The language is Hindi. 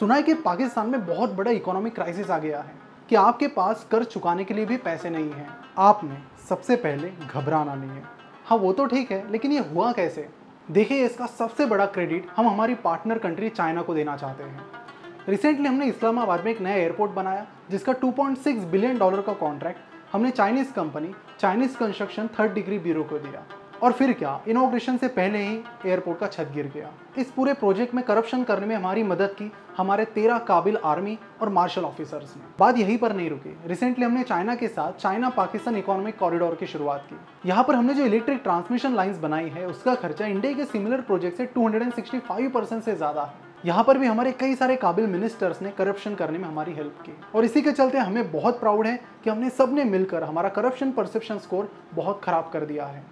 सुना है कि पाकिस्तान में बहुत बड़ा इकोनॉमिक क्राइसिस आ गया है कि आपके पास कर्ज चुकाने के लिए भी पैसे नहीं हैं। आपने सबसे पहले घबराना नहीं है। हाँ वो तो ठीक है, लेकिन ये हुआ कैसे? देखिए, इसका सबसे बड़ा क्रेडिट हम हमारी पार्टनर कंट्री चाइना को देना चाहते हैं। रिसेंटली हमने इस्लामाबाद में एक नया एयरपोर्ट बनाया, जिसका 2.6 बिलियन डॉलर का कॉन्ट्रैक्ट हमने Chinese company Chinese construction third degree bureau को दिया। और फिर क्या? इनोग्रेशन से पहले ही एयरपोर्ट का छत गिर गया। इस पूरे प्रोजेक्ट में करप्शन करने में हमारी मदद की हमारे तेरह काबिल आर्मी और मार्शल ऑफिसर्स ने। बात यहीं पर नहीं रुकी। रिसेंटली हमने चाइना के साथ चाइना पाकिस्तान इकोनॉमिक कॉरिडोर की शुरुआत की। यहाँ पर हमने जो इलेक्ट्रिक ट्रांसमिशन लाइंस बनाई है, उसका खर्चा इंडिया के सिमिलर प्रोजेक्ट से 265 परसेंट से ज़्यादा है। यहाँ पर भी हमारे कई सारे काबिल मिनिस्टर्स ने करप्शन करने में हमारी हेल्प की। और इसी के चलते हमें बहुत प्राउड है कि हमने सबने मिलकर हमारा करप्शन परसेप्शन स्कोर बहुत खराब कर दिया है।